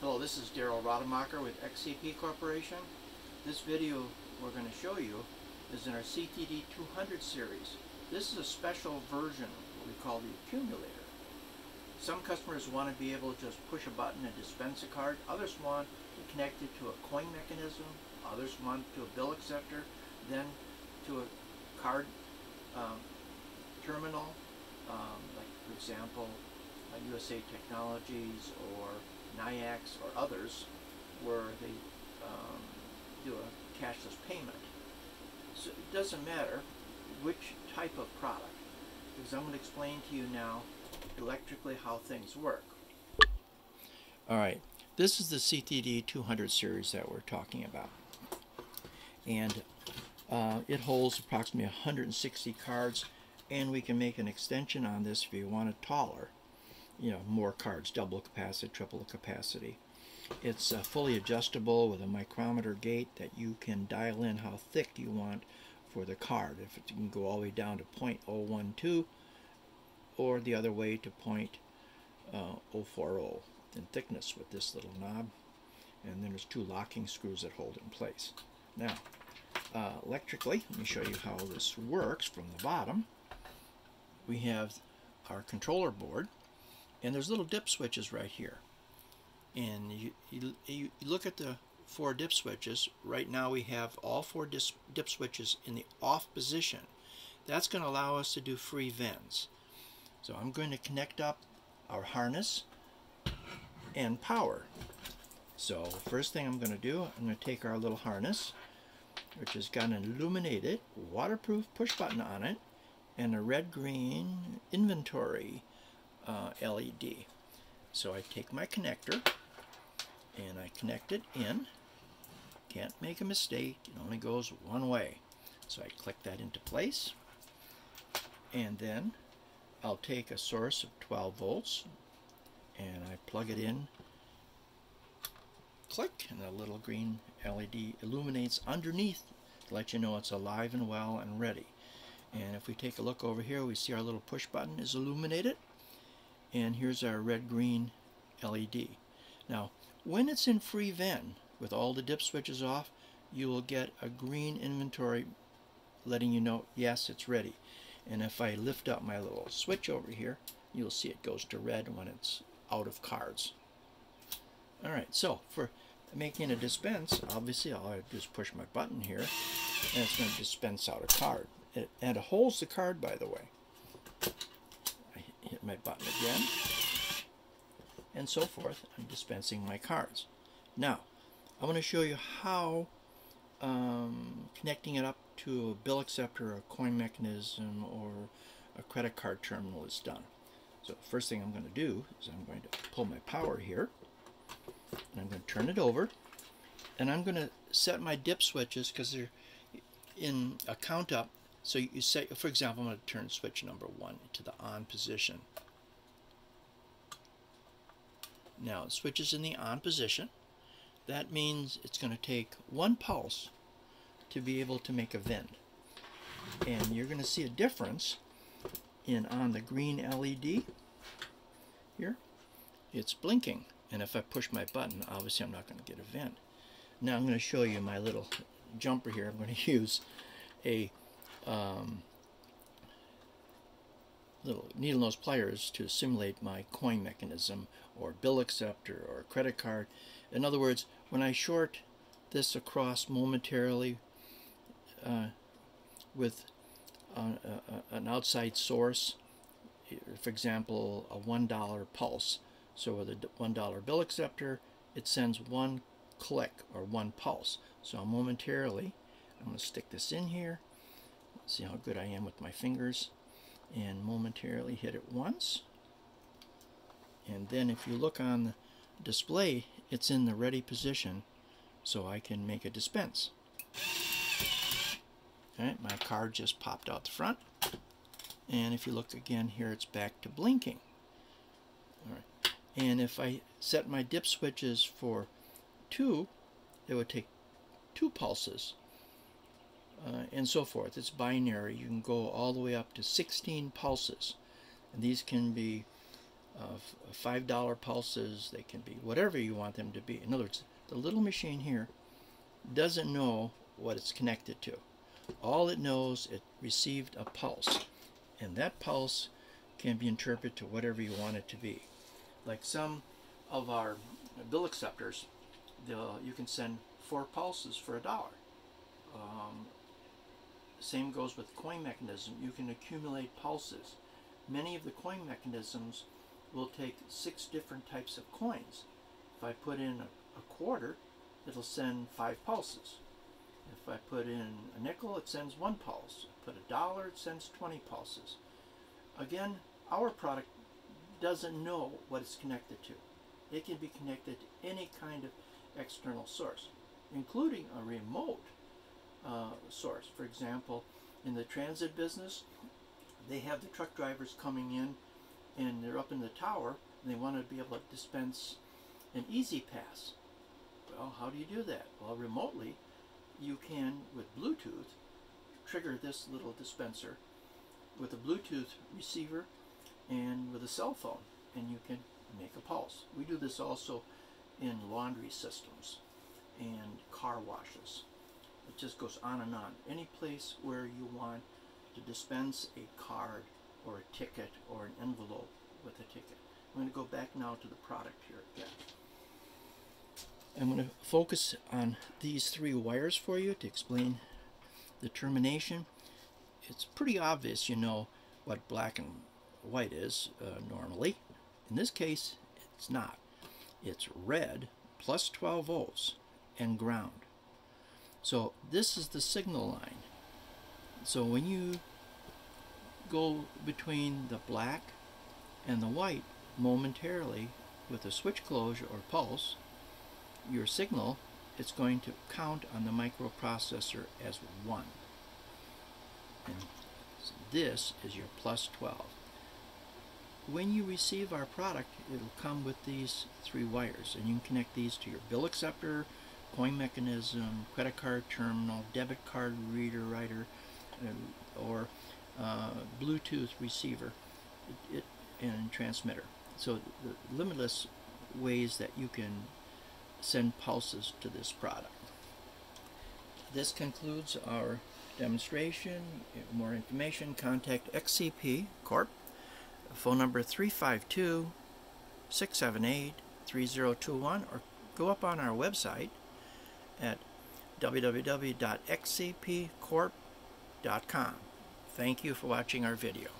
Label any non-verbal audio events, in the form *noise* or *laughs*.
Hello, this is Darrell Rademacher with XCP Corporation. This video we're going to show you is in our CTD 200 series. This is a special version, what we call the accumulator. Some customers want to be able to just push a button and dispense a card. Others want to connect it to a coin mechanism. Others want to a bill acceptor, then to a card um, terminal, um, like for example, uh, USA Technologies or Nayax or others, where they um, do a cashless payment. So it doesn't matter which type of product, because I'm going to explain to you now electrically how things work. All right, this is the CTD 200 series that we're talking about. And uh, it holds approximately 160 cards, and we can make an extension on this if you want it taller. You know, more cards, double capacity, triple capacity. It's uh, fully adjustable with a micrometer gate that you can dial in how thick you want for the card. If it, can go all the way down to 0.012 or the other way to uh, 0.040 in thickness with this little knob. And then there's two locking screws that hold it in place. Now, uh, electrically, let me show you how this works from the bottom. We have our controller board, and there's little dip switches right here. And you, you, you look at the four dip switches right now we have all four dip switches in the off position. That's going to allow us to do free vends. so I'm going to connect up our harness and power. So first thing I'm going to do I'm going to take our little harness which has got an illuminated waterproof push button on it and a red green inventory uh, LED so I take my connector and I connect it in. Can't make a mistake, it only goes one way. So I click that into place. And then I'll take a source of 12 volts and I plug it in. Click and the little green LED illuminates underneath to let you know it's alive and well and ready. And if we take a look over here we see our little push button is illuminated and here's our red green LED now when it's in free VEN with all the dip switches off, you will get a green inventory letting you know, yes, it's ready. And if I lift up my little switch over here, you'll see it goes to red when it's out of cards. Alright, so for making a dispense, obviously all I do is push my button here, and it's going to dispense out a card. It, and it holds the card, by the way. My button again and so forth. I'm dispensing my cards. Now, I want to show you how um, connecting it up to a bill acceptor, a coin mechanism, or a credit card terminal is done. So first thing I'm going to do is I'm going to pull my power here, and I'm going to turn it over, and I'm going to set my dip switches because they're in a count up. So you set, for example, I'm going to turn switch number one to the on position. Now it switches in the on position. That means it's going to take one pulse to be able to make a vend. And you're going to see a difference in on the green LED here. It's blinking. And if I push my button, obviously I'm not going to get a vend. Now I'm going to show you my little jumper here. I'm going *laughs* to use a um, little needle nose pliers to simulate my coin mechanism or bill acceptor or credit card. In other words, when I short this across momentarily uh, with uh, an outside source, for example, a $1 pulse. So with a $1 bill acceptor, it sends one click or one pulse. So momentarily, I'm going to stick this in here. See how good I am with my fingers and momentarily hit it once. And then if you look on the display, it's in the ready position so I can make a dispense. Alright, my card just popped out the front. And if you look again here, it's back to blinking. Alright, and if I set my dip switches for two, it would take two pulses uh, and so forth. It's binary. You can go all the way up to 16 pulses. And these can be uh, $5 pulses, they can be whatever you want them to be. In other words, the little machine here doesn't know what it's connected to. All it knows, it received a pulse, and that pulse can be interpreted to whatever you want it to be. Like some of our bill acceptors, you can send four pulses for a dollar. Um, same goes with coin mechanism. You can accumulate pulses. Many of the coin mechanisms will take six different types of coins. If I put in a, a quarter, it'll send five pulses. If I put in a nickel, it sends one pulse. If I Put a dollar, it sends 20 pulses. Again, our product doesn't know what it's connected to. It can be connected to any kind of external source, including a remote uh, source. For example, in the transit business, they have the truck drivers coming in and they're up in the tower and they want to be able to dispense an E-ZPass. Well, how do you do that? Well, remotely, you can, with Bluetooth, trigger this little dispenser with a Bluetooth receiver and with a cell phone, and you can make a pulse. We do this also in laundry systems and car washes. It just goes on and on. Any place where you want to dispense a card or a ticket or an envelope with a ticket. I'm going to go back now to the product here again. I'm going to focus on these three wires for you to explain the termination. It's pretty obvious you know what black and white is uh, normally. In this case, it's not. It's red plus 12 volts and ground. So this is the signal line. So when you go between the black and the white momentarily with a switch closure or pulse, your signal, it's going to count on the microprocessor as 1. And this is your plus 12 when you receive our product, it'll come with these three wires, and you can connect these to your bill acceptor, coin mechanism, credit card terminal, debit card reader writer, uh, or uh, Bluetooth receiver it, and transmitter. So the limitless ways that you can send pulses to this product. This concludes our demonstration. More information, contact XCP Corp phone number 352 678 3021 or go up on our website at www.xcpcorp.com. Thank you for watching our video.